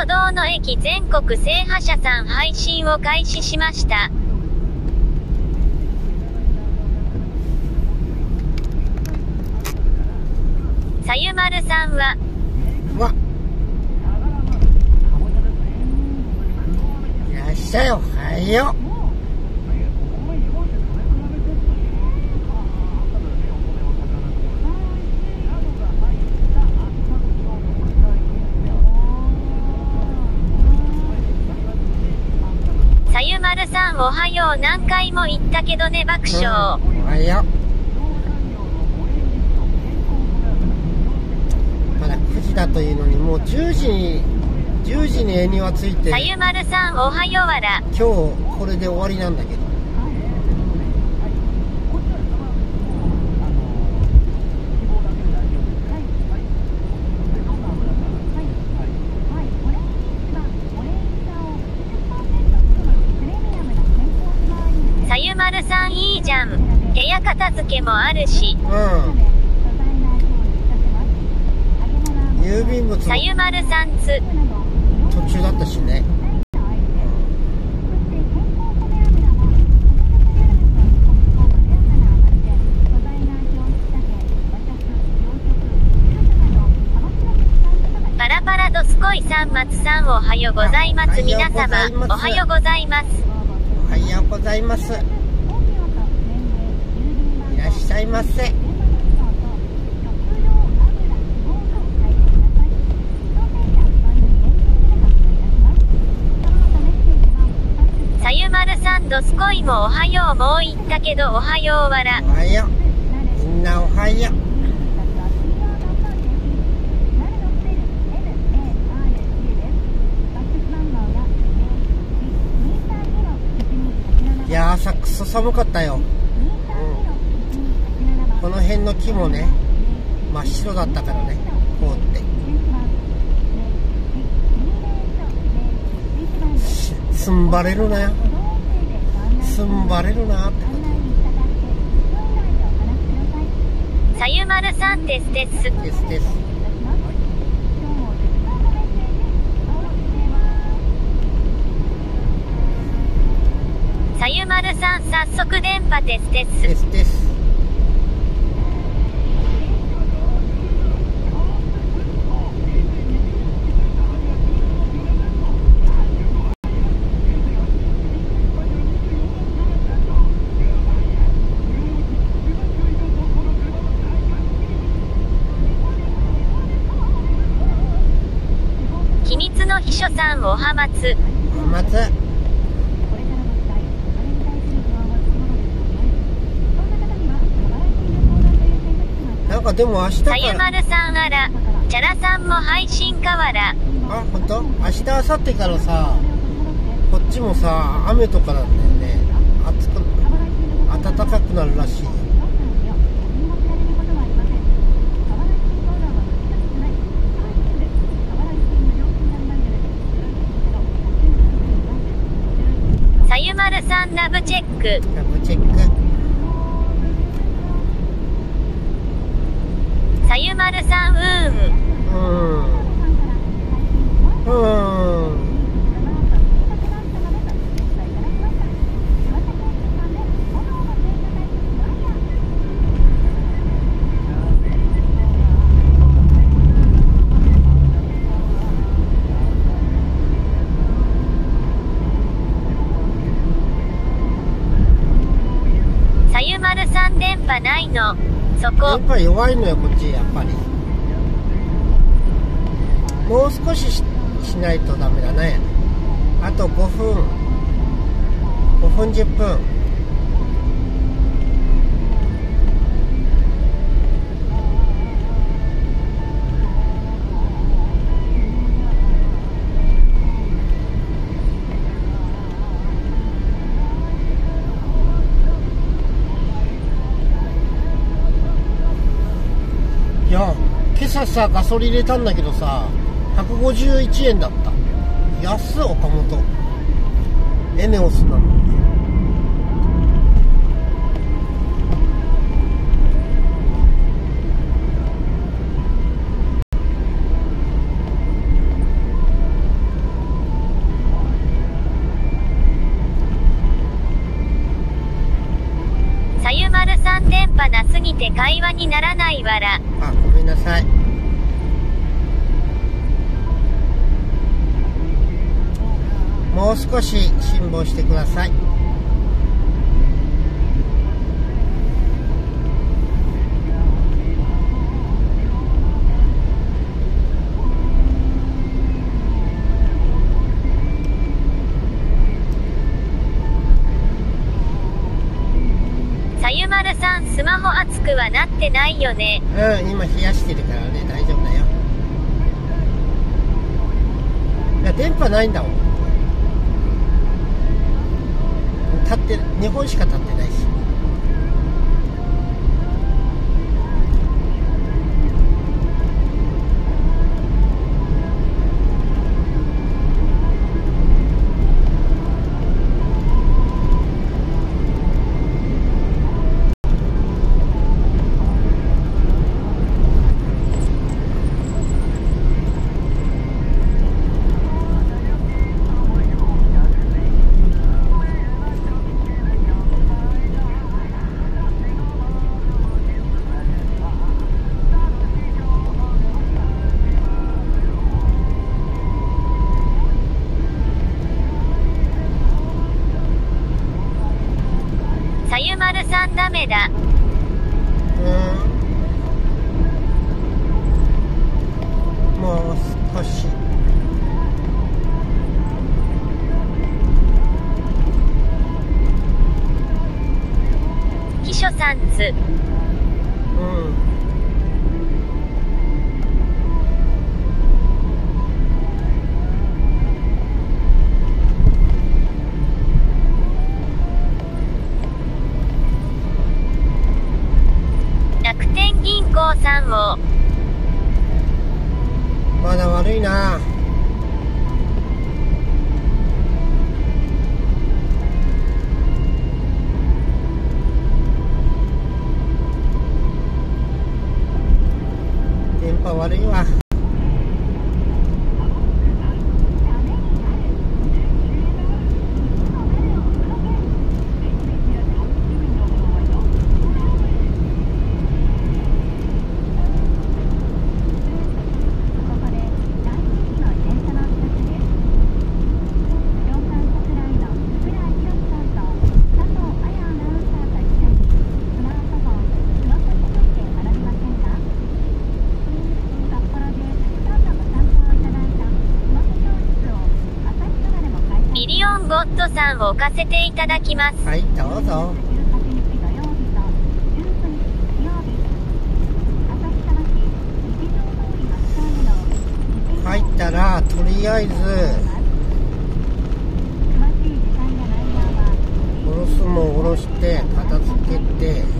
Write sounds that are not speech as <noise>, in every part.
都道の駅全国制覇者さん配信を開始しました。さゆまるさんは、わいらっしゃいおはようゆまるさんおはよう何回も言ったけどね爆う、笑。うんおはよまだ9時だというのにもう10時に10時に絵にはついてさゆまるさんおはようわら。今日これで終わりなんだけどさゆまるさんいいじゃん。部けもあるし。うん郵便物もさゆまるさんつ。途中だったしねパラパラドスコイさん松さんおはようございます。皆様おはようございます。おはようございますいませさゆまるさんドスコイもおはようもう言ったけどおはようわら。お。はよう。みんなおはよう。いやー朝くそ寒かったよ、辺の木もね真っ白だったからね凍って。しすんばれるな。よすんばれるなって感さゆまるさんですです。じですです。さゆまるさん早速電波ですです。ですです秘書さんおはまつ。松なんかでも明日かさゆまらるさんあら。チャラさんも配信かわら。あ本当明日明後日からさこっちもさ雨とかなんだよね暑く暖かくなるらしいよさゆまるさんラブチェック。チェックさゆまるさんうーん。うーんうーんさゆまるさん電波ないの。そこやっ。ぱり弱いのよこっちやっぱりもう少しししないとダメだねあと5分5分10分朝さガソリン入れたんだけどさ151円だった。安岡本。エネオスなの少し辛抱してください。さゆまるさんスマホ熱くはなってないよね。うん今冷やしてるからね大丈夫だよ。いや電波ないんだもん立って日本しか立ってないし。電波悪いわミリオンゴッドさんを置かせていただきます。はいどうぞ入ったらとりあえずおろすも下ろして片付けて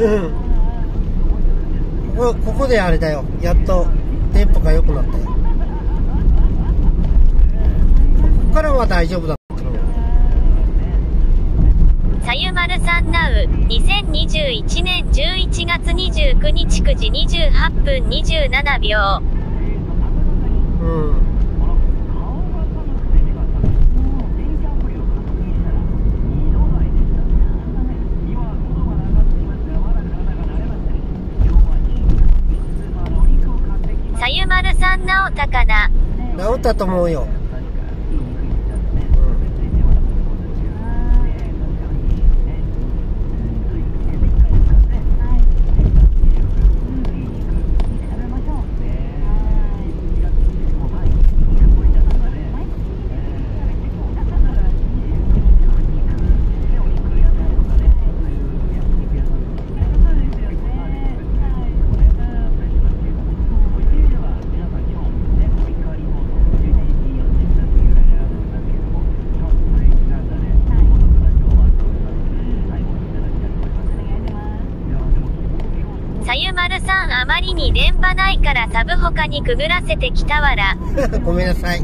うん。ここここであれだよ。やっとテンポが良くなったよ。ここからは大丈夫だったのさゆまるさんなう、2021年11月29日9時28分27秒。うんさゆ直太かな？直ったと思うよ、さんあまりに電波ないからサブ他にくぐらせてきたわら。<laughs> ごめんなさい、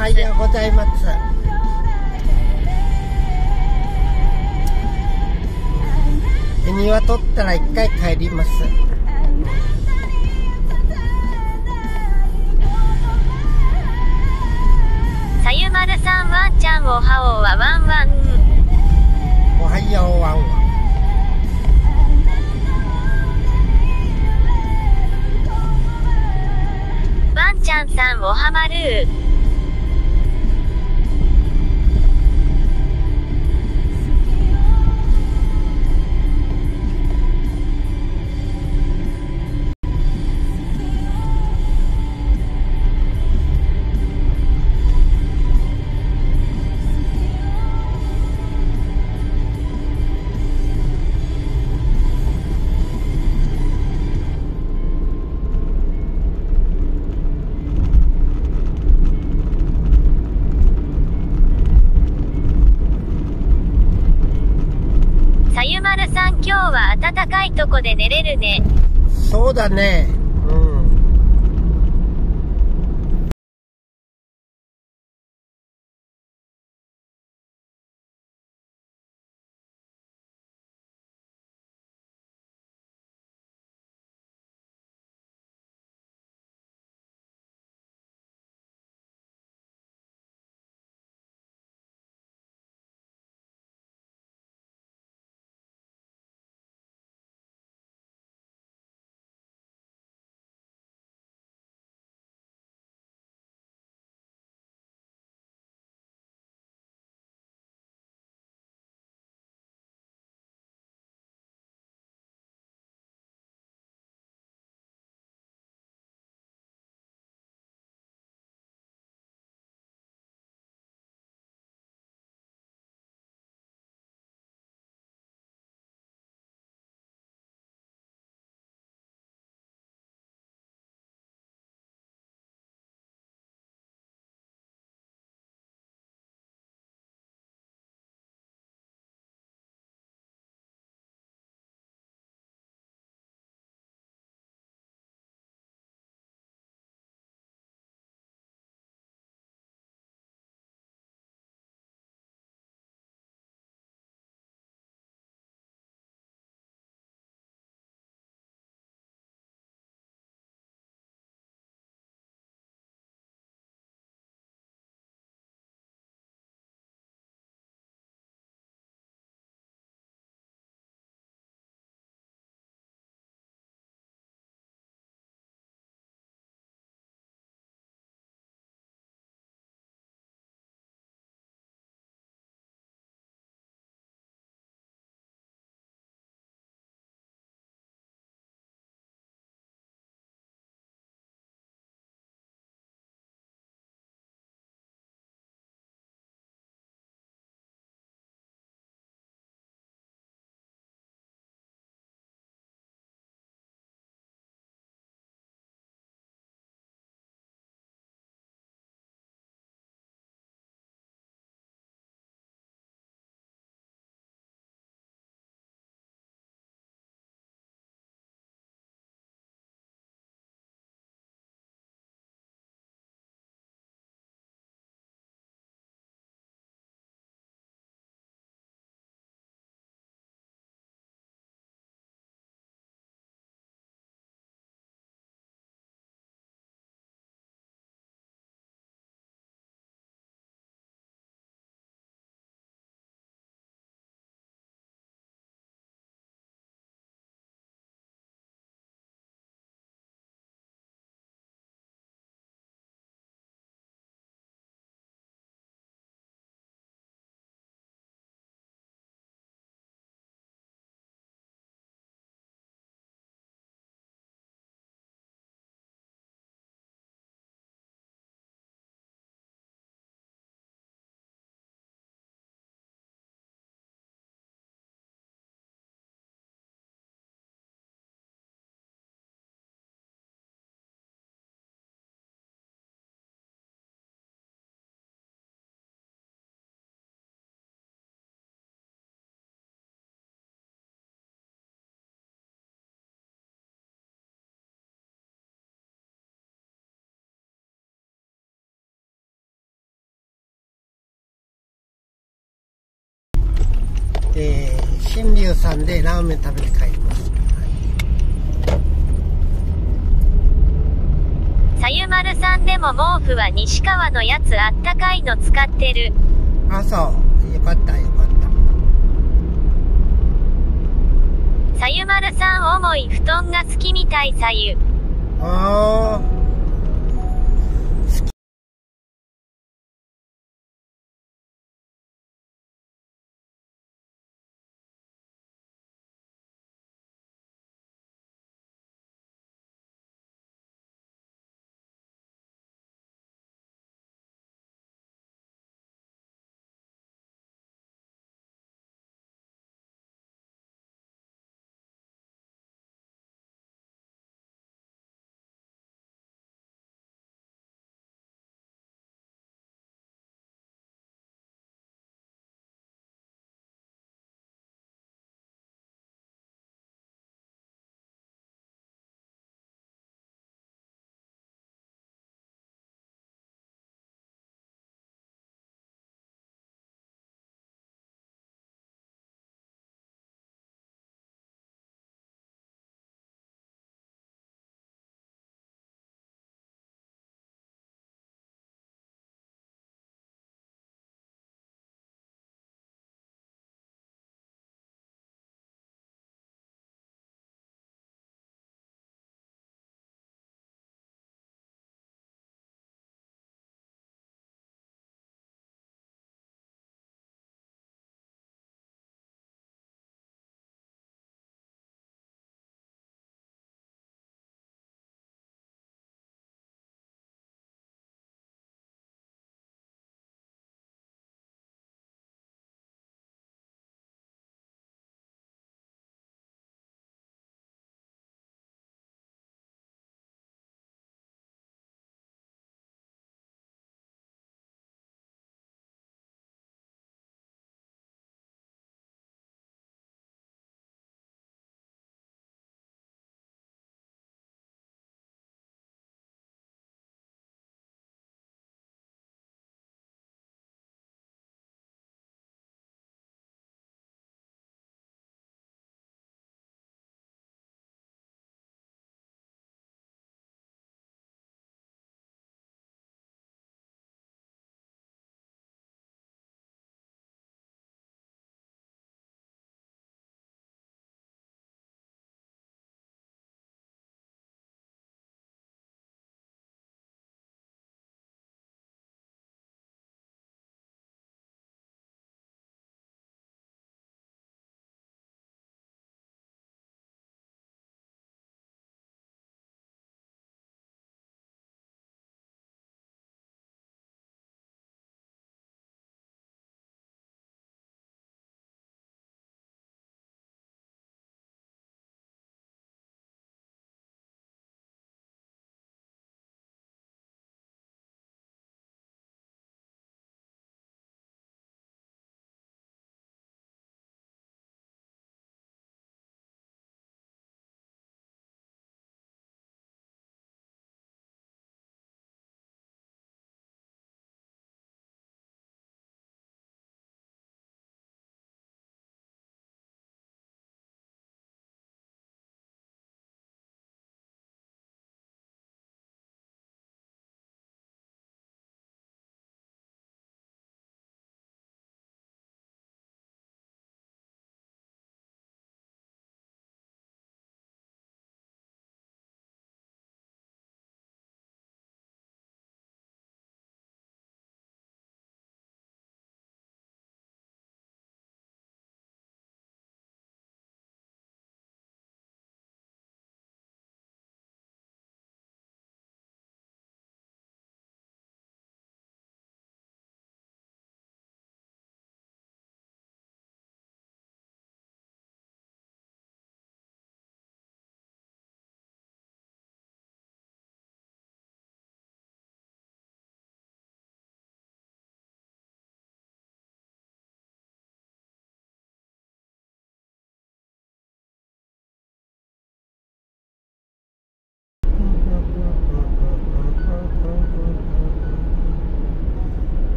ます。はようございます庭取ったら一回帰りますさゆまるさんワンちゃんおはおはワンワン。そうだね。えー、新龍さんでラーメン食べて帰りますさゆまるさんでも毛布は西川のやつあったかいの使ってる。あそうよかったよかったさゆまるさん重い布団が好きみたいさゆ。ああ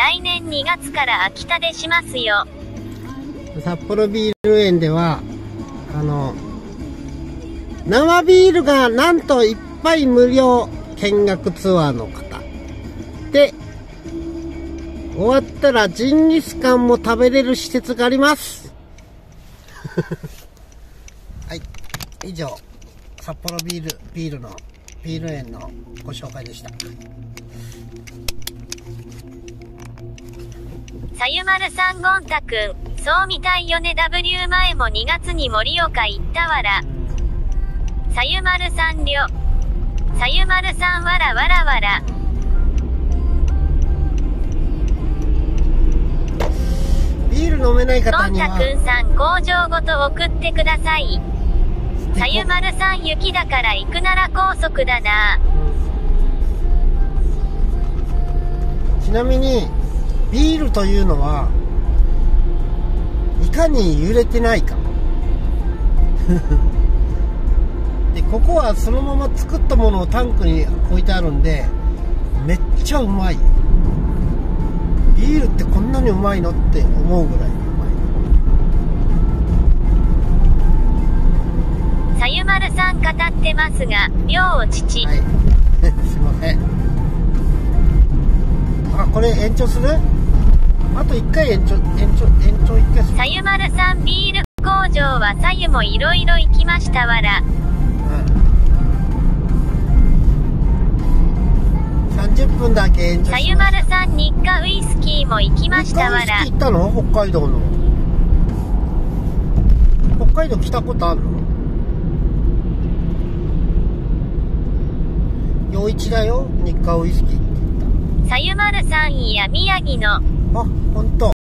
来年2月から秋田でしますよ。札幌ビール園では、あの、生ビールがなんと一杯無料見学ツアーの方。で、終わったらジンギスカンも食べれる施設があります。<laughs> はい。以上、札幌ビール、ビールの、ビール園のご紹介でした。さゆまるさんゴンタくん、そうみたいよね W 前も2月に盛岡行ったわら。さゆまるさんりょ。さゆまるさんわらわらわら。ビール飲めないゴ方には、ンタくんさん工場ごと送ってください。さゆまるさん雪だから行くなら高速だな。ちなみにビールというのはいかに揺れてないか。<laughs> でここはそのまま作ったものをタンクに置いてあるんでめっちゃうまい。ビールってこんなにうまいのって思うぐらいうまい。さゆまるさん語ってますが、量を父。はい。<laughs> すいません。あこれ延長する？あと1回延長延長延長1回さゆまるさんビール工場はさゆもいろいろ行きましたわら。うん。30分だけ延長さゆまるさん日課ウイスキーも行きましたわら。日課ウイスキー行ったの？北海道の。北海道来たことあるの？陽一だよ日課ウイスキーって言っさゆまるさんいや宮城の。たあ本当。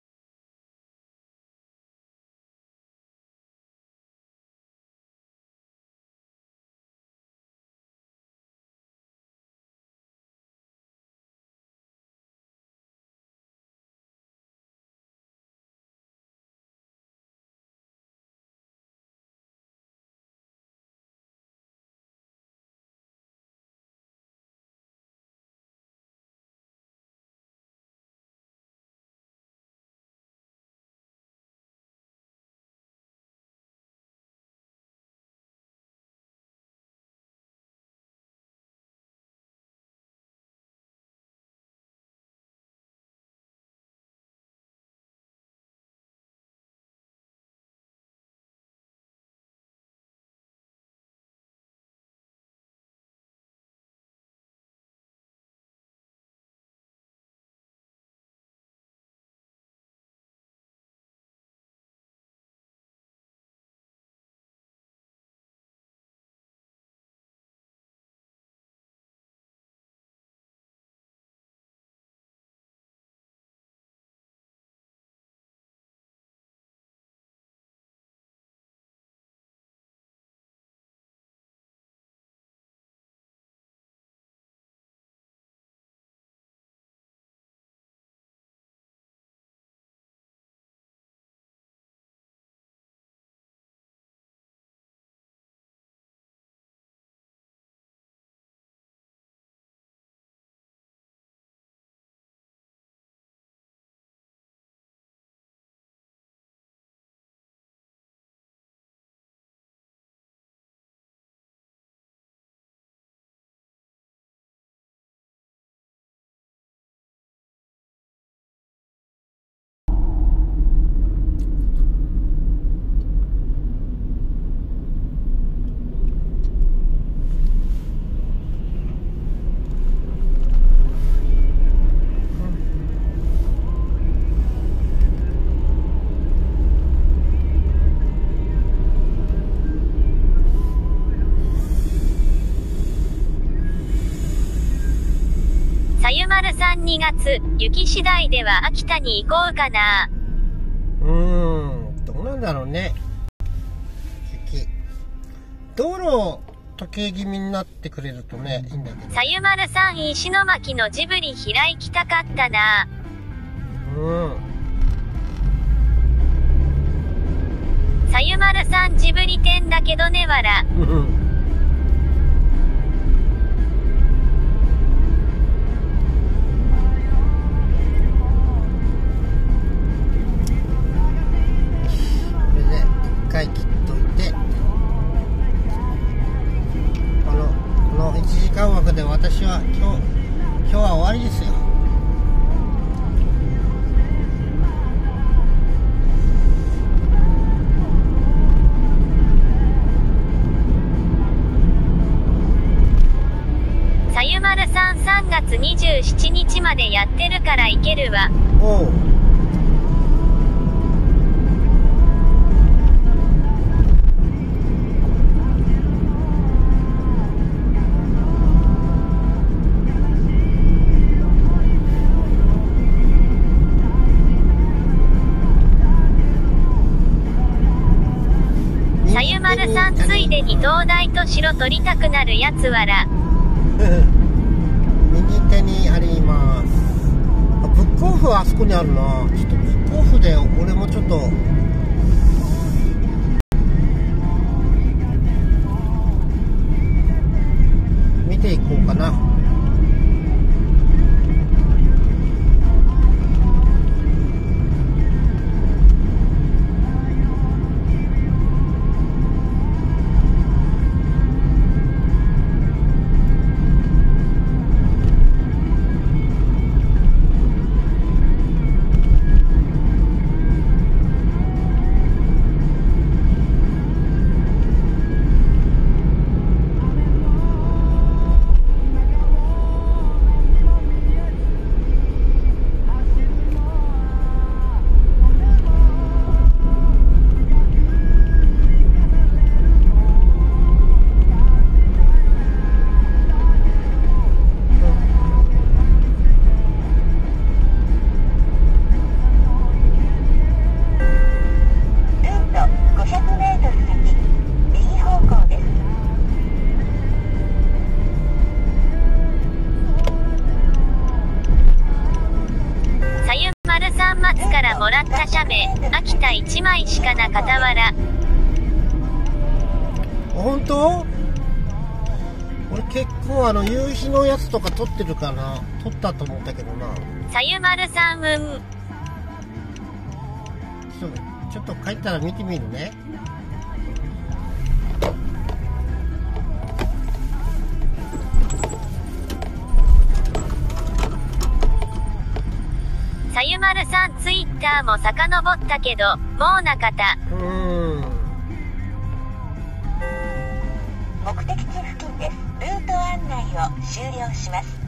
12月、雪次第では秋田に行こうかな。うーん、どうなんだろうね。雪。道路、時計気味になってくれるとね、いいんだけど。さゆまるさん、石巻のジブリ開きたかったな。うん。さゆまるさんジブリ店だけどねわら。回切っといてこのこの1時間枠で私は今日今日は終わりですよ。さゆまるさん3月27日までやってるからいけるわ。おう。さゆまるさんついでに東大と城取りたくなるやつわら。<laughs> 右手にあります。あブックオフあそこにあるな。ちょっとブックオフで俺もちょっと。見ていこうかな。撮ってるかな？撮ったと思ったけどな。さゆまるさんうん。ちょちょっと帰ったら見てみるね。さゆまるさんツイッターも遡ったけど、もうなかった。うーん。目的案内を終了します。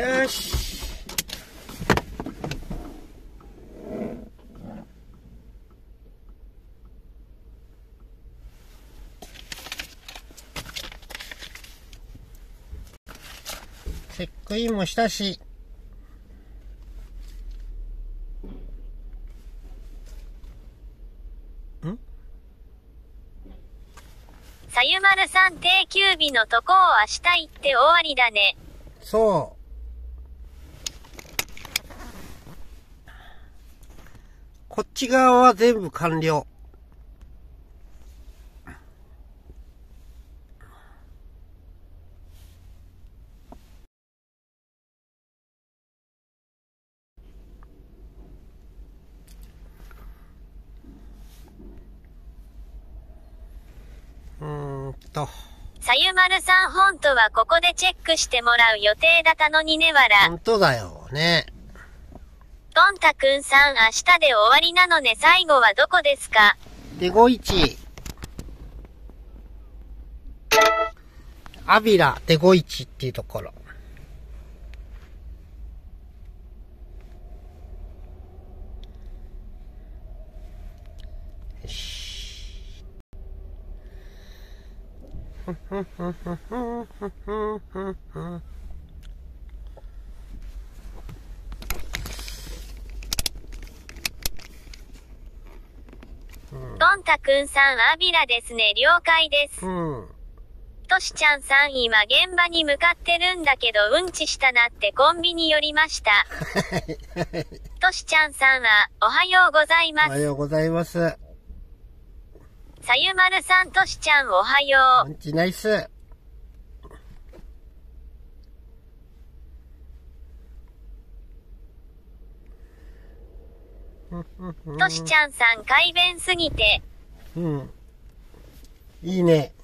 よしチェックインもしたし13定休日のとこを明日行って終わりだね。そうこっち側は全部完了うーんとさゆまるさん本当はここでチェックしてもらう予定だったのにねわら。本当だよねゴンタくんさん明日で終わりなのね最後はどこですか？デゴイチ。アビラデゴイチっていうところ。よしゴンタくんさんアビラですね了解ですう。ん。としちゃんさん今現場に向かってるんだけどうんちしたなってコンビニ寄りました。<laughs> としちゃんさんはおはようございます。おはようございます。さゆまるさんとしちゃんおはよパンチナイス。う。としちゃんさん改弁すぎて。うん。いいね。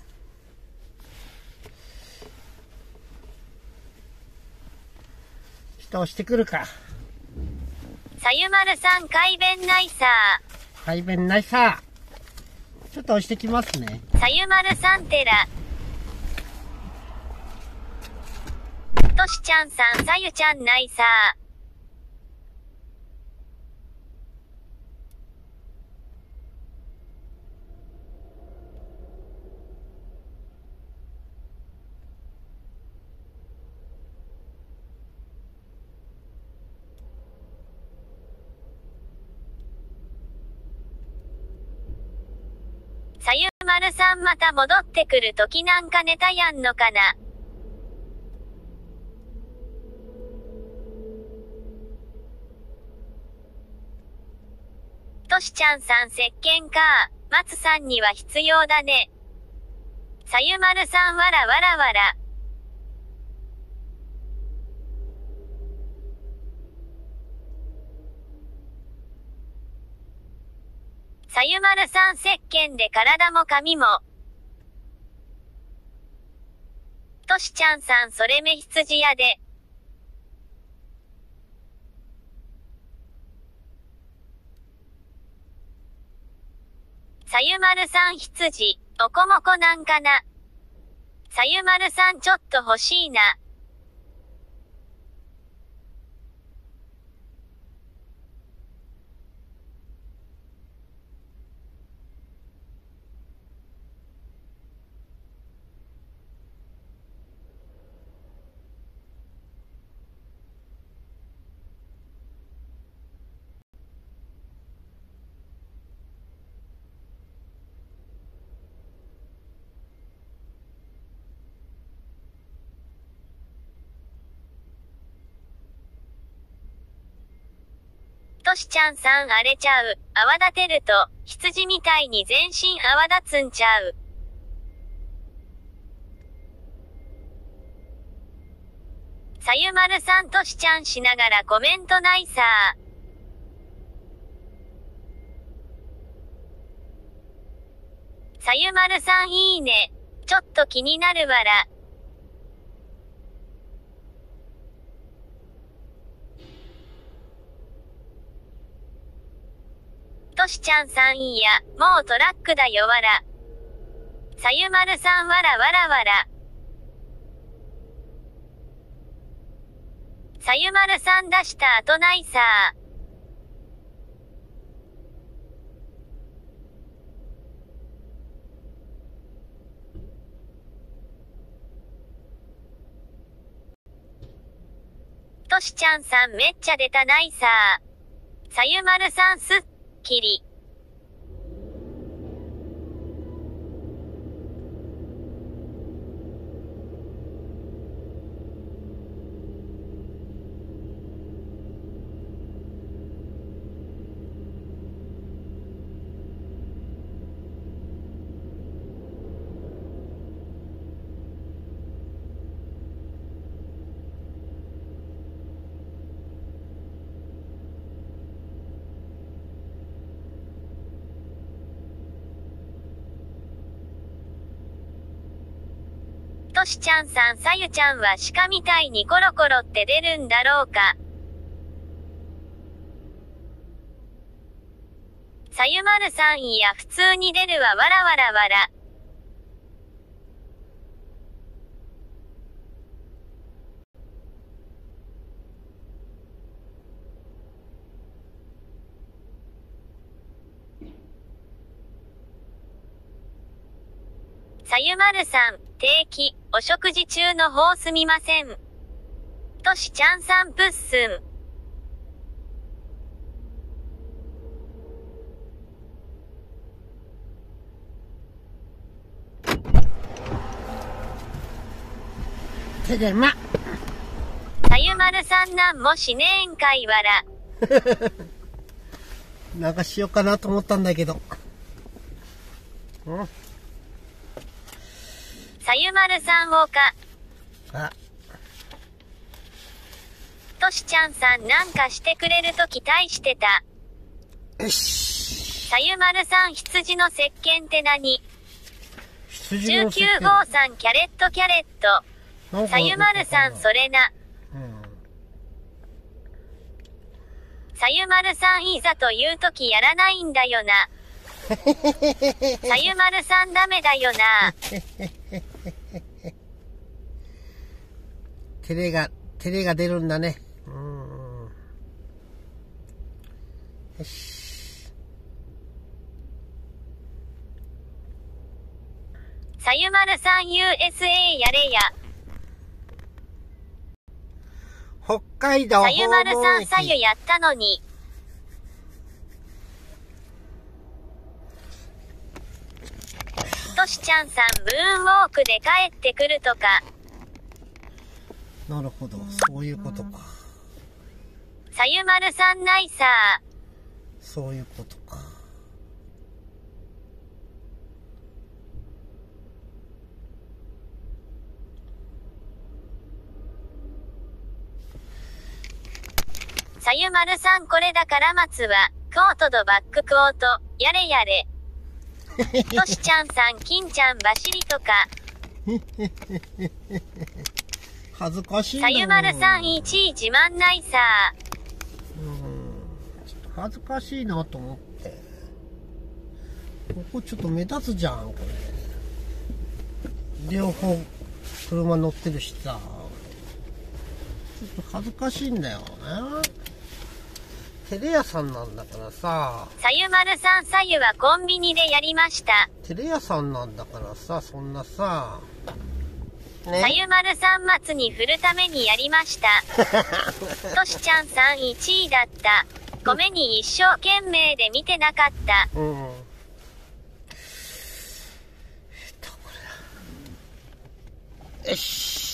人押してくるか。さゆまるさん改弁ないさ改弁ないさ。ちょっと押してきますね。さゆまるさんてら。としちゃんさん、さゆちゃんないさーゆまるさんまた戻ってくる時なんかネタやんのかな？としちゃんさん石鹸か。松さんには必要だね。さゆまるさんわらわらわら。さゆまるさん石鹸で体も髪も。としちゃんさんそれめ羊屋で。さゆまるさん羊、おこもこなんかな。さゆまるさんちょっと欲しいな。しちゃんさん荒れちゃう。泡立てると、羊みたいに全身泡立つんちゃう。さゆまるさんとしちゃんしながらコメントないささゆまるさんいいね。ちょっと気になるわら。としちゃんさんいや、もうトラックだよわら。さゆまるさんわらわらわら。さゆまるさん出した後ないさとしちゃんさんめっちゃ出たないささゆまるさんすっきり。しちゃんさんさゆちゃんは鹿みたいにコロコロって出るんだろうか？さゆまるさんいや普通に出るわわらわらわら。ゆまるさん、定期、お食事中の方すみません。としちゃんさんぷっすん。てでま。さゆまるさんなんもしねえんかいわら。<laughs> なんかしようかなと思ったんだけど。うん。さゆまるさんをか。あ、としちゃんさんなんかしてくれると期待してた。よし。さゆまるさん羊の石鹸って何？羊の石 ?19 鹸号さんキャレットキャレット。さゆまるさんそれな。うん。さゆまるさんいざというときやらないんだよな。<laughs> さゆまるさんダメだよな。<laughs> 照れが、照れが出るんだね。うーん。よし。さゆまるさん USA やれや。北海道さゆまるさんさゆや。やったのに。としちゃんさんムーンウォークで帰ってくるとか。なるほど。そういうことか。さゆまるさんないさそういうことか。さゆまるさんこれだから松は、コートとバックコート、やれやれ。としちゃんさん、金ちゃんバシリとか。<laughs> 恥ずかしいな。さゆまるさん1位自慢ないさうん。ちょっと恥ずかしいなと思って。ここちょっと目立つじゃん、これ。両方、車乗ってるしさ。ちょっと恥ずかしいんだよね。テレ屋さんなんだからさ。さゆまるさんさゆはコンビニでやりました。テレ屋さんなんだからさ、そんなさ。さね。ゆまるさん末に振るためにやりました。<laughs> としちゃんさん1位だった。米に一生懸命で見てなかった。うん。えっと、これだ。よし。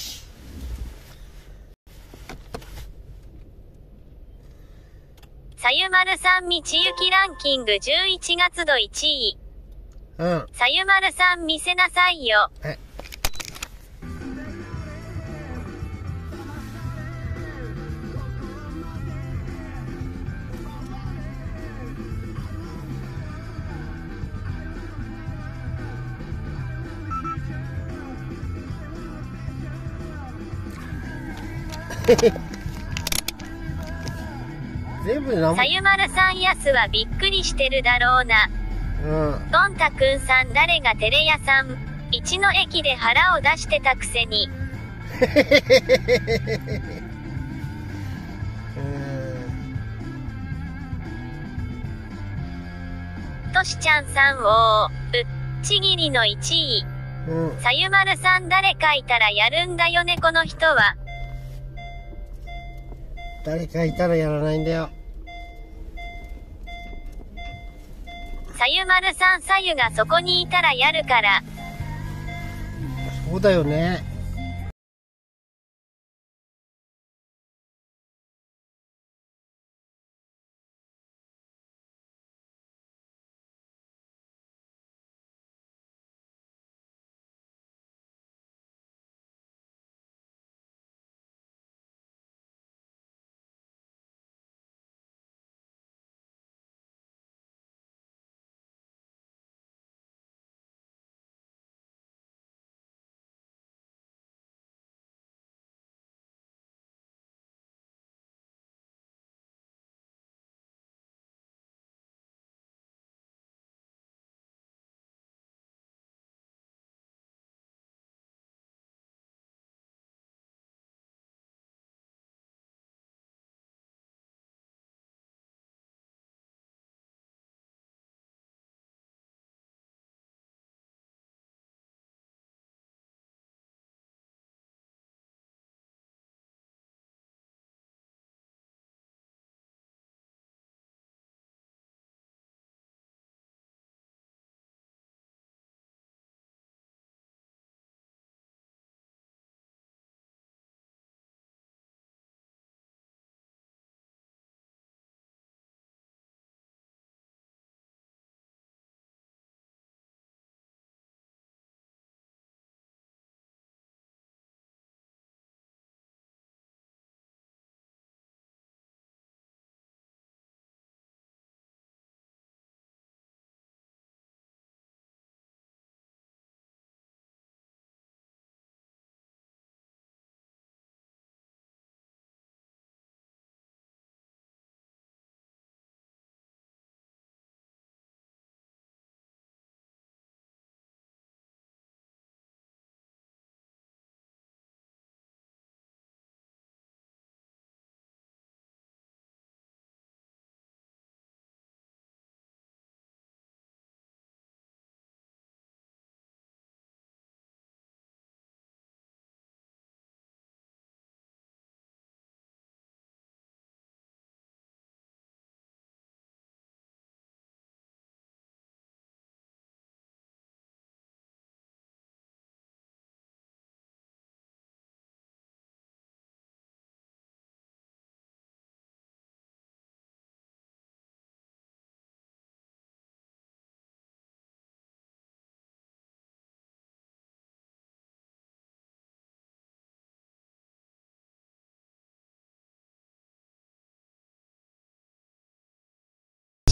さゆまるさん道行きランキング11月度1位。うん。さゆまるさん見せなさいよ。え。<laughs> 全部さゆまるさんやすはびっくりしてるだろうな。うん。ゴンタくんさん誰がテレ屋さん。一の駅で腹を出してたくせに。<laughs> としちゃんさんを、うっちぎりの1位。さゆまるさん誰かいたらやるんだよねこの人は。誰かいたらやらないんだよ。さゆまるさんさゆがそこにいたらやるから。そうだよね。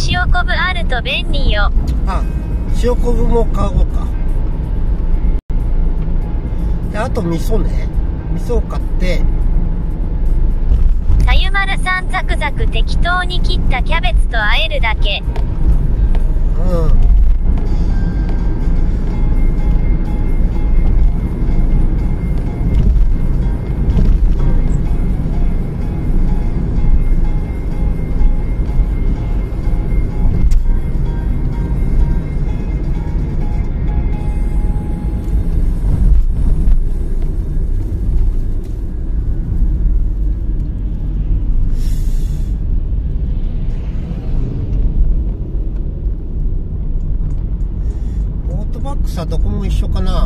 塩昆布あると便利よ。あ、塩昆布も買おうか。で、あと味噌ね。味噌を買って、さゆまるさんザクザク適当に切ったキャベツと和えるだけ。うん。一緒かな。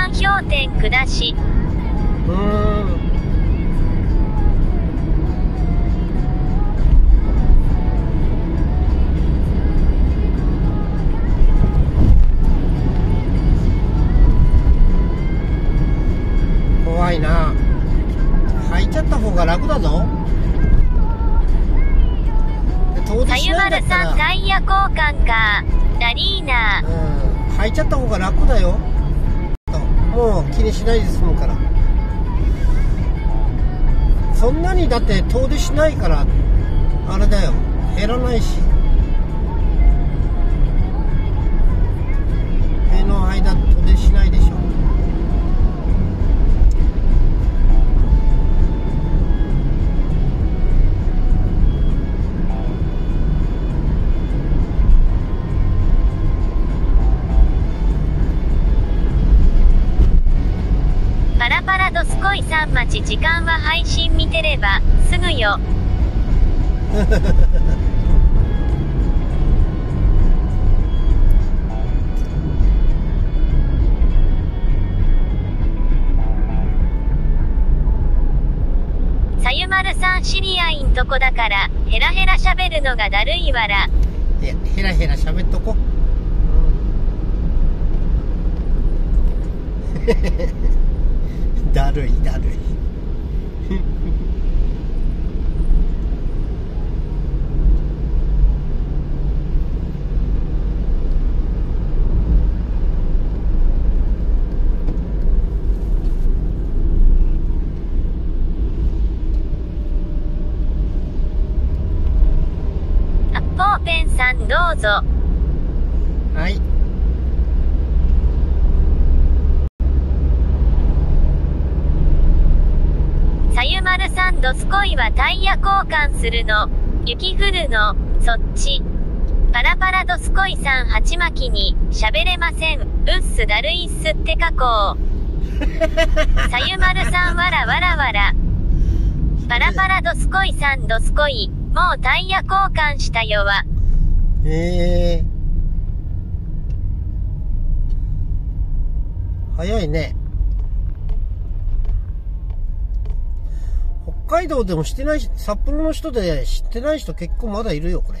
ゆまるさん氷点下し。うーん怖いな履いちゃった方が楽だぞで遠出しさゆまるさんタイヤ交換か。ラリーナ。うん履いちゃった方が楽だよもう気にしないで済むから。そんなにだって遠出しないからあれだよ。減らないし。ち時間は配信見てれば、すぐよ。さゆまるさん知り合いんとこだから、ヘラヘラ喋るのがだるいわら。いやヘラヘラ喋っとこうん <laughs> だるいだるいあ、ポーペンさんどうぞ。はい。どすこいはタイヤ交換するの。雪降るの。そっち。パラパラどすこいさん鉢巻きに、喋れません。うっすだるいっすって加工。<laughs> さゆまるさんわらわらわら。パラパラどすこいさんどすこい。もうタイヤ交換したよわ。へえ。早いね。海道でもしてないし、札幌の人で知ってない人結構まだいるよ、これ。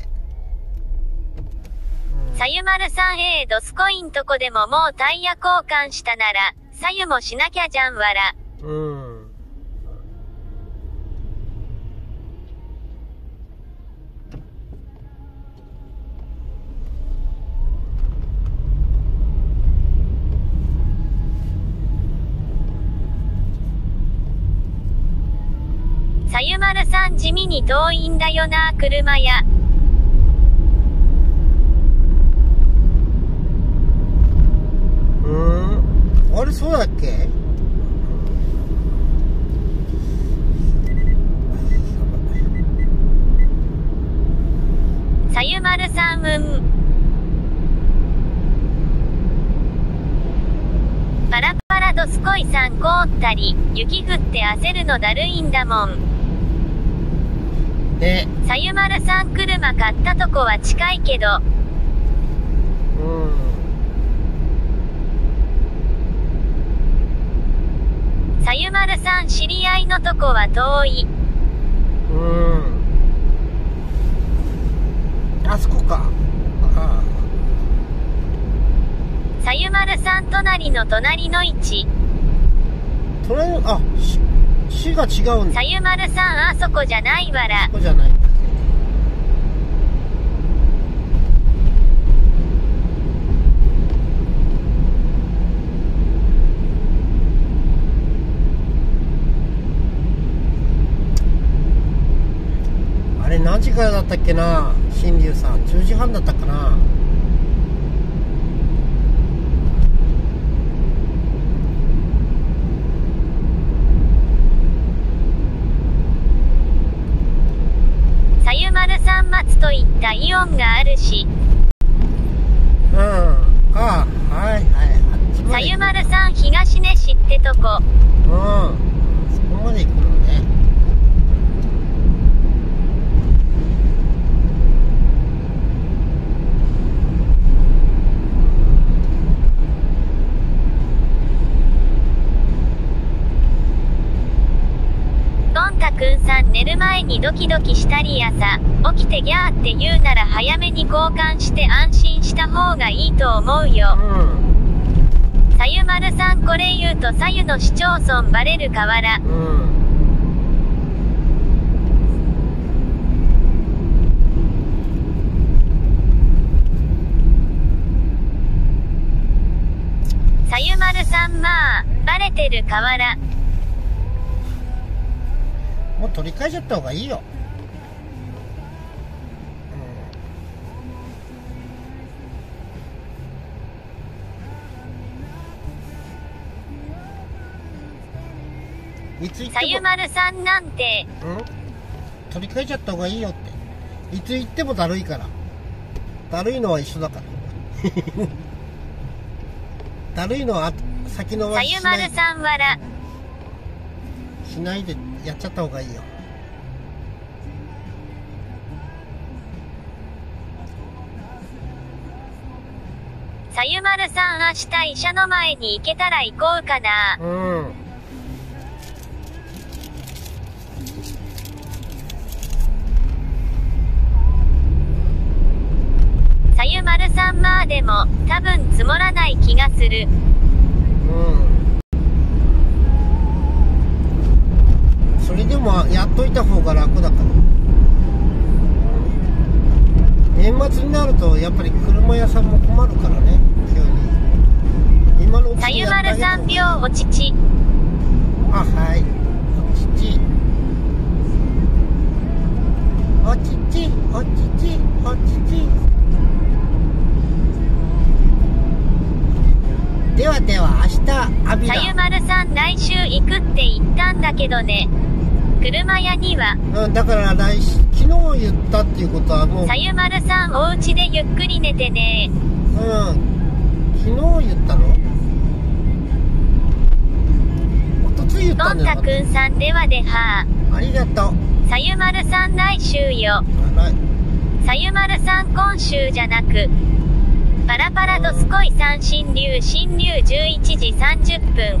さゆまるさん A ドスコインとこでももうタイヤ交換したなら、さゆもしなきゃじゃんわら。うん。さゆまるさん地味に遠いんだよな車や。うーん？あれ、そうだっけ？さゆまるさんうん。パラパラどすこいさん凍ったり、雪降って焦るのだるいんだもん。ね。さゆまるさん車買ったとこは近いけど、うん。さゆまるさん知り合いのとこは遠い。うん。あそこか。あさゆまるさん隣の隣の位置。あ。隣の、あ、し、市が違うんだ。さゆまるさんあそこじゃないわらそ。こじゃない。あれ何時からだったっけな新竜さん10時半だったかなさ端末といったイオンがあるし、うんああはいはいあっちまでさゆまるさん東根市ってとこ。うんそこまで行くのねゴンタくんさん寝ドキドキしたりやさ、起きてギャーって言うなら早めに交換して安心した方がいいと思うよ。うさゆまるさんこれ言うとさゆの市町村バレるかわら。んうんさゆまるさんまあ、バレてるかわら。もう取り替えちゃった方がいいよ。うん。いつ行っても。さゆまるさんなんて、うん？取り替えちゃった方がいいよって。いつ行ってもだるいから。だるいのは一緒だから。<laughs> だるいのはあ先のさはしないゆまるさんわら。しないでやっちゃった方がいいよさゆまるさん明日医者の前に行けたら行こうかな。うんさゆまるさんまあでも、多分積もらない気がする。うんいた方が楽だから。年末になるとやっぱり車屋さんも困るからね急に。今のうちさゆまるさんた方が病お乳。あはい。父おちちおちちおちちではでは明日アビさゆラまるさん来週行くって言ったんだけどね。車屋には、うんだから来週昨日言ったっていうことはもうさゆまるさんお家でゆっくり寝てね。うん。昨日言ったの？おとつい言ったゴンタくんさんではではたありがとう。さゆまるさん来週よ。さゆまるさん今週じゃなく。パラパラドスコイさん新流新流11時30分。